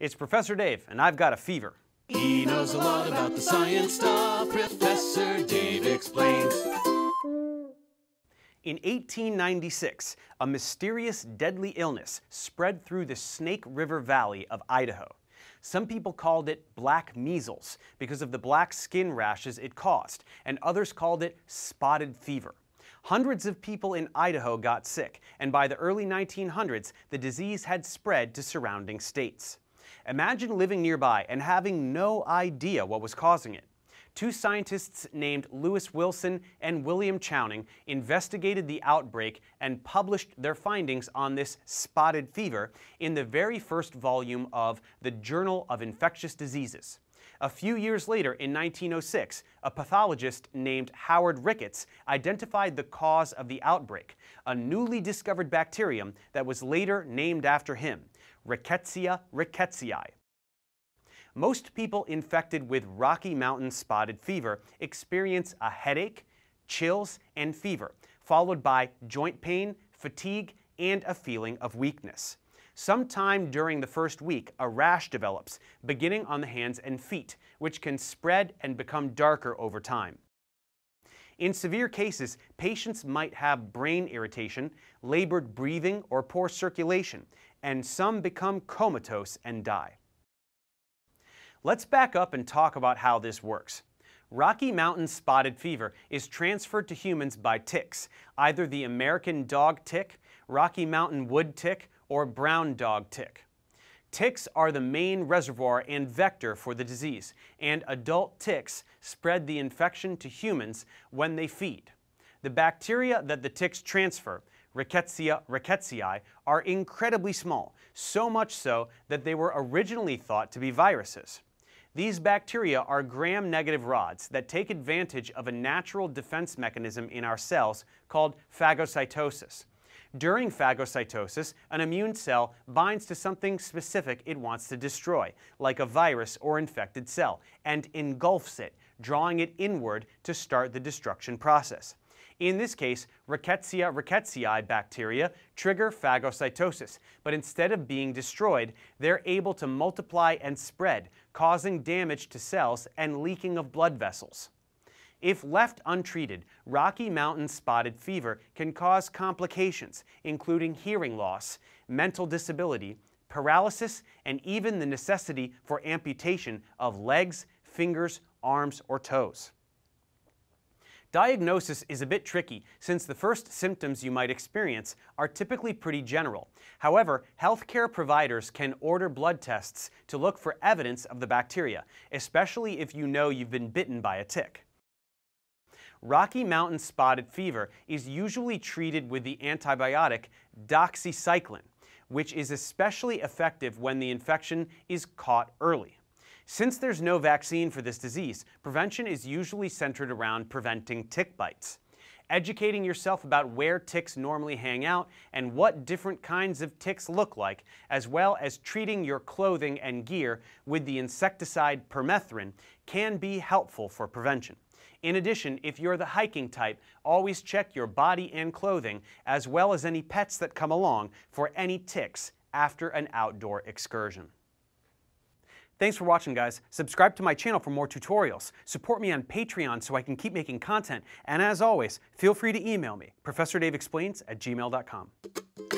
It's Professor Dave, and I've got a fever. He knows a lot about the science stuff. Professor Dave explains. In 1896, a mysterious deadly illness spread through the Snake River Valley of Idaho. Some people called it black measles because of the black skin rashes it caused, and others called it spotted fever. Hundreds of people in Idaho got sick, and by the early 1900s, the disease had spread to surrounding states. Imagine living nearby and having no idea what was causing it. Two scientists named Lewis Wilson and William Chowning investigated the outbreak and published their findings on this spotted fever in the very first volume of the Journal of Infectious Diseases. A few years later, in 1906, a pathologist named Howard Ricketts identified the cause of the outbreak, a newly discovered bacterium that was later named after him, Rickettsia rickettsii. Most people infected with Rocky Mountain spotted fever experience a headache, chills, and fever, followed by joint pain, fatigue, and a feeling of weakness. Sometime during the first week, a rash develops, beginning on the hands and feet, which can spread and become darker over time. In severe cases, patients might have brain irritation, labored breathing, or poor circulation, and some become comatose and die. Let's back up and talk about how this works. Rocky Mountain spotted fever is transferred to humans by ticks, either the American dog tick, Rocky Mountain wood tick, or brown dog tick. Ticks are the main reservoir and vector for the disease, and adult ticks spread the infection to humans when they feed. The bacteria that the ticks transfer, Rickettsia rickettsii, are incredibly small, so much so that they were originally thought to be viruses. These bacteria are gram-negative rods that take advantage of a natural defense mechanism in our cells called phagocytosis. During phagocytosis, an immune cell binds to something specific it wants to destroy, like a virus or infected cell, and engulfs it, drawing it inward to start the destruction process. In this case, Rickettsia rickettsii bacteria trigger phagocytosis, but instead of being destroyed, they're able to multiply and spread, causing damage to cells and leaking of blood vessels. If left untreated, Rocky Mountain spotted fever can cause complications, including hearing loss, mental disability, paralysis, and even the necessity for amputation of legs, fingers, arms, or toes. Diagnosis is a bit tricky since the first symptoms you might experience are typically pretty general. However, healthcare providers can order blood tests to look for evidence of the bacteria, especially if you know you've been bitten by a tick. Rocky Mountain spotted fever is usually treated with the antibiotic doxycycline, which is especially effective when the infection is caught early. Since there's no vaccine for this disease, prevention is usually centered around preventing tick bites. Educating yourself about where ticks normally hang out and what different kinds of ticks look like, as well as treating your clothing and gear with the insecticide permethrin, can be helpful for prevention. In addition, if you're the hiking type, always check your body and clothing, as well as any pets that come along, for any ticks after an outdoor excursion. Thanks for watching, guys. Subscribe to my channel for more tutorials. Support me on Patreon so I can keep making content. And as always, feel free to email me, ProfessorDaveExplains at gmail.com.